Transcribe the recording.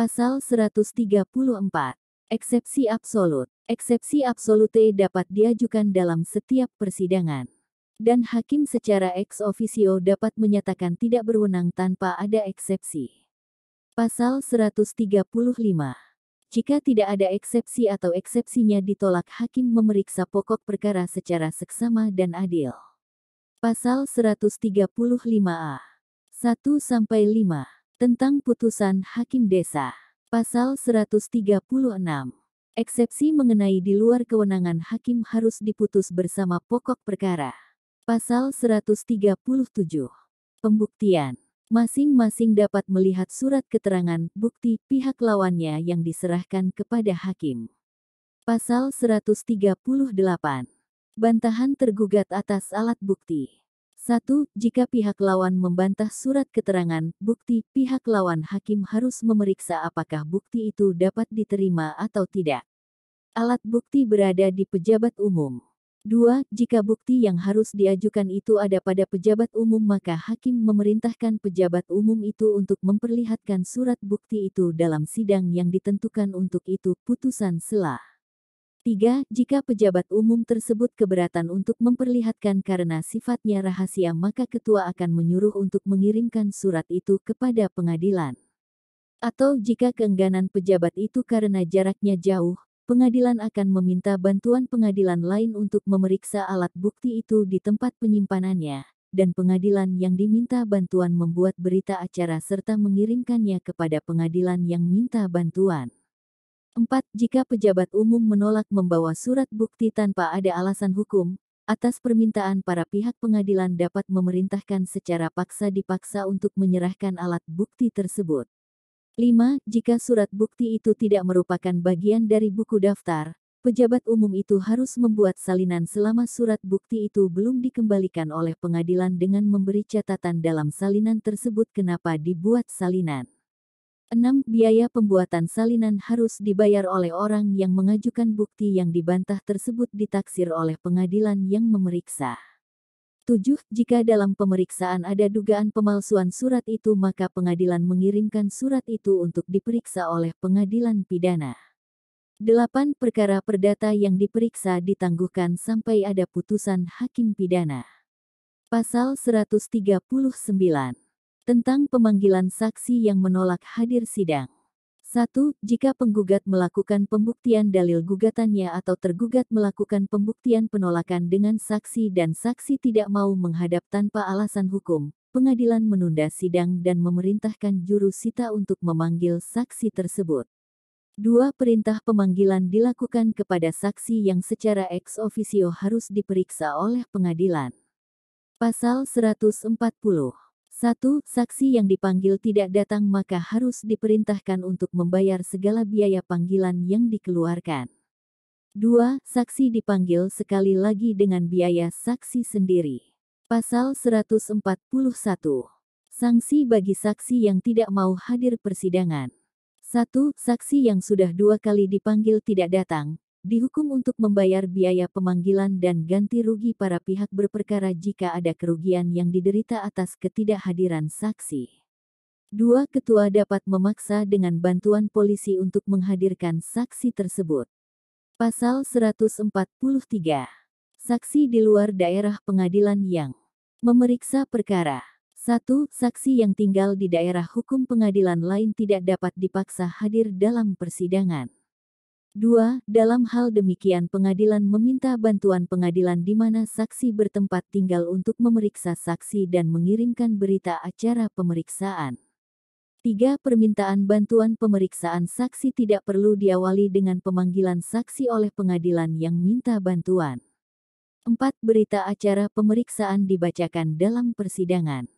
Pasal 134. Eksepsi absolut. Eksepsi absolute dapat diajukan dalam setiap persidangan. Dan hakim secara ex officio dapat menyatakan tidak berwenang tanpa ada eksepsi. Pasal 135. Jika tidak ada eksepsi atau eksepsinya ditolak hakim memeriksa pokok perkara secara seksama dan adil. Pasal 135A. 1 sampai 5 tentang putusan hakim desa. Pasal 136. Eksepsi mengenai di luar kewenangan hakim harus diputus bersama pokok perkara. Pasal 137. Pembuktian. Masing-masing dapat melihat surat keterangan bukti pihak lawannya yang diserahkan kepada hakim. Pasal 138. Bantahan tergugat atas alat bukti. 1. Jika pihak lawan membantah surat keterangan, bukti, pihak lawan hakim harus memeriksa apakah bukti itu dapat diterima atau tidak. Alat bukti berada di pejabat umum. 2. Jika bukti yang harus diajukan itu ada pada pejabat umum maka hakim memerintahkan pejabat umum itu untuk memperlihatkan surat bukti itu dalam sidang yang ditentukan untuk itu putusan selah. 3. Jika pejabat umum tersebut keberatan untuk memperlihatkan karena sifatnya rahasia maka ketua akan menyuruh untuk mengirimkan surat itu kepada pengadilan. Atau jika keengganan pejabat itu karena jaraknya jauh, pengadilan akan meminta bantuan pengadilan lain untuk memeriksa alat bukti itu di tempat penyimpanannya, dan pengadilan yang diminta bantuan membuat berita acara serta mengirimkannya kepada pengadilan yang minta bantuan. 4. Jika pejabat umum menolak membawa surat bukti tanpa ada alasan hukum, atas permintaan para pihak pengadilan dapat memerintahkan secara paksa dipaksa untuk menyerahkan alat bukti tersebut. 5. Jika surat bukti itu tidak merupakan bagian dari buku daftar, pejabat umum itu harus membuat salinan selama surat bukti itu belum dikembalikan oleh pengadilan dengan memberi catatan dalam salinan tersebut kenapa dibuat salinan. 6. Biaya pembuatan salinan harus dibayar oleh orang yang mengajukan bukti yang dibantah tersebut ditaksir oleh pengadilan yang memeriksa. 7. Jika dalam pemeriksaan ada dugaan pemalsuan surat itu maka pengadilan mengirimkan surat itu untuk diperiksa oleh pengadilan pidana. 8. Perkara perdata yang diperiksa ditangguhkan sampai ada putusan hakim pidana. Pasal 139 tentang pemanggilan saksi yang menolak hadir sidang. 1. Jika penggugat melakukan pembuktian dalil gugatannya atau tergugat melakukan pembuktian penolakan dengan saksi dan saksi tidak mau menghadap tanpa alasan hukum, pengadilan menunda sidang dan memerintahkan juru sita untuk memanggil saksi tersebut. 2. Perintah pemanggilan dilakukan kepada saksi yang secara ex officio harus diperiksa oleh pengadilan. Pasal 140 1. Saksi yang dipanggil tidak datang maka harus diperintahkan untuk membayar segala biaya panggilan yang dikeluarkan. 2. Saksi dipanggil sekali lagi dengan biaya saksi sendiri. Pasal 141. Sanksi bagi saksi yang tidak mau hadir persidangan. 1. Saksi yang sudah dua kali dipanggil tidak datang, dihukum untuk membayar biaya pemanggilan dan ganti rugi para pihak berperkara jika ada kerugian yang diderita atas ketidakhadiran saksi. Dua ketua dapat memaksa dengan bantuan polisi untuk menghadirkan saksi tersebut. Pasal 143. Saksi di luar daerah pengadilan yang memeriksa perkara. 1. Saksi yang tinggal di daerah hukum pengadilan lain tidak dapat dipaksa hadir dalam persidangan. 2. Dalam hal demikian pengadilan meminta bantuan pengadilan di mana saksi bertempat tinggal untuk memeriksa saksi dan mengirimkan berita acara pemeriksaan. 3. Permintaan bantuan pemeriksaan saksi tidak perlu diawali dengan pemanggilan saksi oleh pengadilan yang minta bantuan. 4. Berita acara pemeriksaan dibacakan dalam persidangan.